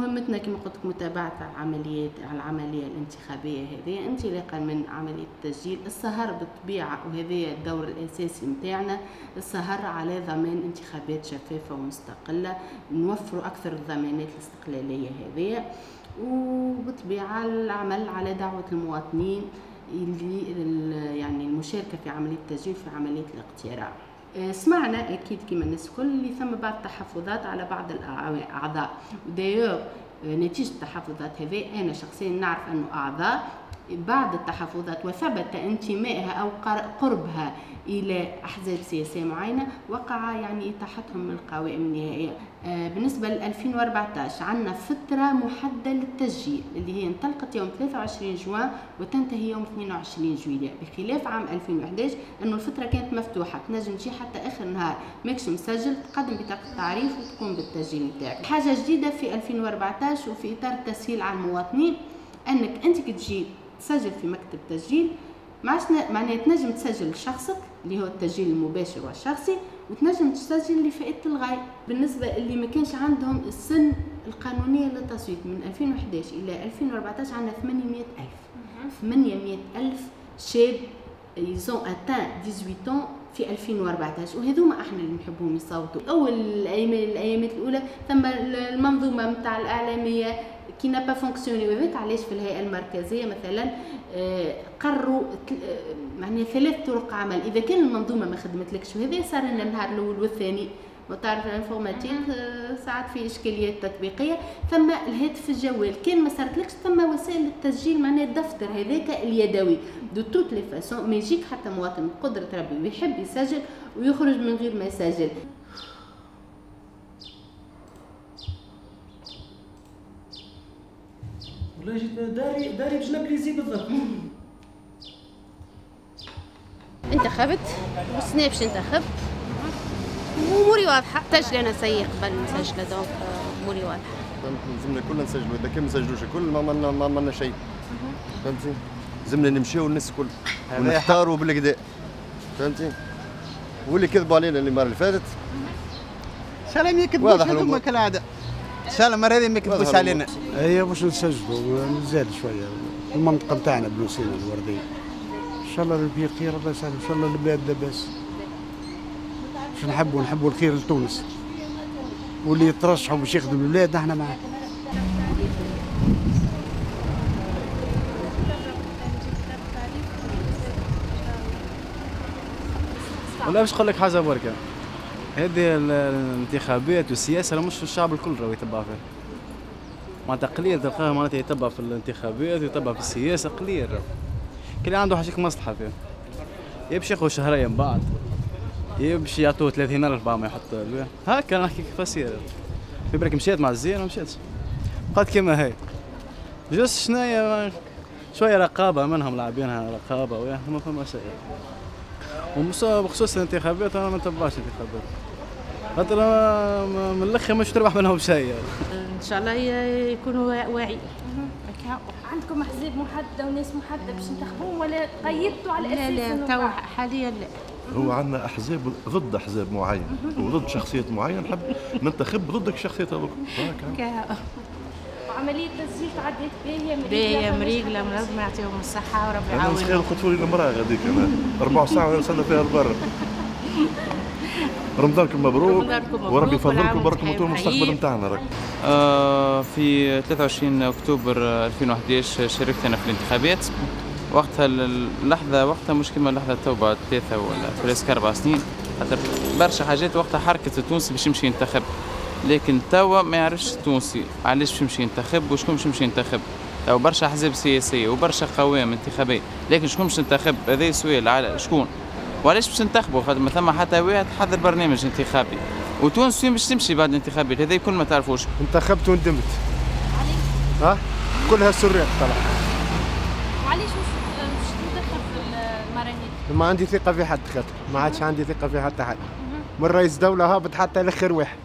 مهمتنا كما قلت لك متابعة العمليات العملية الانتخابية هذه انطلاقا من عملية التسجيل السهر بالطبيعة وهذا الدور الأساسي نتاعنا السهر على ضمان انتخابات شفافة ومستقلة نوفروا أكثر الضمانات الاستقلالية هذه. وبالطبيعة العمل على دعوة المواطنين اللي يعني المشاركة في عملية التسجيل في عملية الاقتراع. سمعنا أكيد كما الناس الكل اللي ثم بعض التحفظات على بعض الأعضاء. ودايوغ آه، نتيجة التحفظات هذه أنا شخصيا نعرف أنه أعضاء بعض التحفظات وثبت انتمائها أو قربها إلى أحزاب سياسية معينة وقع يعني تحتهم من القوائم النهائية. آه، بالنسبة ل 2014 عندنا فترة محددة للتسجيل اللي هي انطلقت يوم 23 جوان وتنتهي يوم 22 جويلية. بخلاف عام 2011 إنه الفترة كانت مفتوحة تنجم تجي حتى آخر نهار. ماكش مسجل تقدم بطاقة تعريف وتقوم بالتسجيل نتاعك. حاجة جديدة في 2014 وفي إطار التسهيل على المواطنين أنك أنت كي تجي تسجل في مكتب تسجيل. معناها تنجم تسجل شخصك اللي هو التسجيل المباشر والشخصي وتنجم تسجل لفئة الغاية بالنسبة اللي ما كانش عندهم السن القانونية للتصويت من 2011 إلى 2014 عندنا 800 ألف. 800 ألف شاب ils ont atteint 18 في 2014 وهذوما إحنا اللي نحبهم يصوتوا. أول الأيام الأيامات الأولى ثم المنظومة نتاع الإعلامية qui pas fonctionné وهذاك علاش في الهيئة المركزية مثلا آه، قرروا آه، معناها ثلاث طرق عمل. إذا كان المنظومة ما خدمتلكش وهذا صار لنا النهار الأول والثاني. وتعرف ال informatique آه، ساعات في إشكاليات تطبيقية. ثم الهاتف الجوال كان ما صارتلكش ثم وسائل التسجيل معناها الدفتر هذاك اليدوي. de toutes les façons ما يجيك حتى مواطن بقدره ربي ويحب يسجل ويخرج من غير ما يسجل. والله جيت داري داري بجنب l'ISIE بالضبط. انتخبت والسنة باش انتخب واموري واضحة. سجل أنا سيء قبل مسجله donc أموري واضحة. لازمنا كلنا نسجلوا. إذا كان ما نسجلوش الكل ما عملنا ما عملنا شيء. فهمتي؟ لازمنا نمشيو الناس الكل. ونختاروا بالكدا فهمتي؟ واللي كذبوا علينا اللي المرة اللي فاتت. ما يكذبوش هذوما كالعادة؟ ان شاء الله المره هذه ما يكذبوش علينا هي باش نسجلوا نزال شوية. المنطقة نتاعنا بنوسينا الورديه إن شاء الله ربي خير الله يسهل إن شاء الله البلاد لاباس. باش نحبوا نحبوا الخير لتونس. واللي يترشحوا باش يخدموا البلاد إحنا معاه والله باش نقول لك حاجة بركة. هذه الانتخابات والسياسة مش في الشعب الكل راهو يتبع فيها معناتها قليل تلقاه معناتها يتبع في الانتخابات ويتبع في السياسة قليل كل عنده حاجة مصلحة فيها. يمشي ياخذ شهرين بعد. يمشي يعطوه 30000 بعد ما يحط هكا نحكي كيف يصير. في بالك مشيت مع الزين ما مشيتش بقات كيما هي. جوست شنايا شوية رقابة منهم لاعبينها رقابة ويا ما فما شيء. وبخصوص الانتخابات أنا ما نتبعش الانتخابات خاطر من الأخر مش تربح منهم شيء. إن شاء الله يكونوا واعي. عندكم احزاب محدده وناس محددة باش تنتخبوهم ولا قيدتوا على أساس لا لا تو حاليا لا. هو عندنا أحزاب ضد أحزاب معين. وضد شخصيات معينة نحب ننتخب ضد الشخصيات هذوك. عملية تسجيل تعديت باهية باهية مريقلة ربنا يعطيهم الصحة وربي يعاونهم. أنا متخيل قلت لي المرأة غاديك أنا. ربع ساعة وصلنا فيها لبرا رمضانكم مبروك. وربي يفضلكم وبارك موتوا المستقبل نتاعنا راك آه في 23 أكتوبر 2011 شاركت أنا في الانتخابات. وقتها اللحظة وقتها مش كما اللحظة تو بعد ثلاثة ولا presque أربع سنين. خاطر برشا حاجات وقتها حركة التونسي باش يمشي ينتخب. لكن توا ما يعرفش التونسي. علاش باش يمشي ينتخب وشكون باش يمشي ينتخب؟ تو برشا أحزاب سياسية وبرشا قوائم انتخابية. لكن شكون باش ينتخب؟ هذا سؤال. على شكون؟ وعلاش باش ننتخبوا خاطر ما ثم حتى واحد حضر برنامج انتخابي. وتونس فين باش تمشي بعد الانتخابات هذا كل ما تعرفوش. انتخبت وندمت. ها؟ كلها سرية طلع. وعلاش مش تنتخب في المرة ما عندي ثقة في حد خاطر. ما عادش عندي ثقة في حتى حد. من رئيس دولة هابط حتى لآخر واحد.